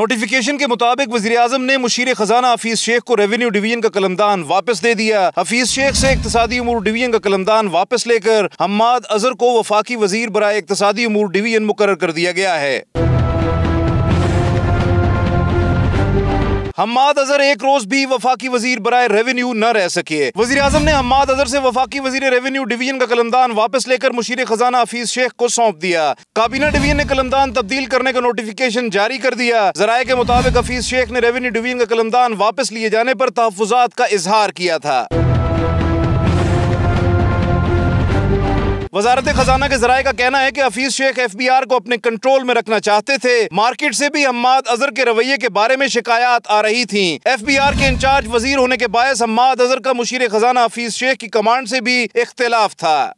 Notification کے مطابق وزیر اعظم نے مشیر خزانہ حفیظ شیخ کو ریونیو ڈویژن کا قلمدان واپس دے دیا۔ حفیظ شیخ سے اقتصادی امور ڈویژن کا قلمدان واپس لے کر حماد اظہر کو وفاقی وزیر برائے اقتصادی امور ڈویژن مقرر کر دیا گیا ہے۔ حماد اظہر ایک روز بھی وفاقی وزیر برائے ریونیو نہ رہ سکے۔ وزیر اعظم نے حماد اظہر سے وفاقی وزیر ریونیو ڈویژن کا قلمدان واپس لے کر مشیر خزانہ حفیظ شیخ کو سونپ دیا۔ کابینہ ڈویژن نے قلمدان تبدیل کرنے کا نوٹیفیکیشن جاری کر دیا۔ ذرائع کے مطابق حفیظ شیخ نے ریونیو ڈویژن کا قلمدان واپس لیے جانے پر تحفظات کا اظہار کیا تھا۔ وزارت خزانہ کے ذرائع کا کہنا ہے کہ حفیظ شیخ ایف بی آر کو اپنے کنٹرول میں رکھنا چاہتے تھے۔ مارکیٹ سے بھی حماد اظہر کے رویے کے بارے میں شکایات آ رہی تھیں۔ ایف بی آر کے انچارج وزیر ہونے کے باعث حماد اظہر کا مشیر خزانہ حفیظ شیخ کی کمانڈ سے بھی اختلاف تھا۔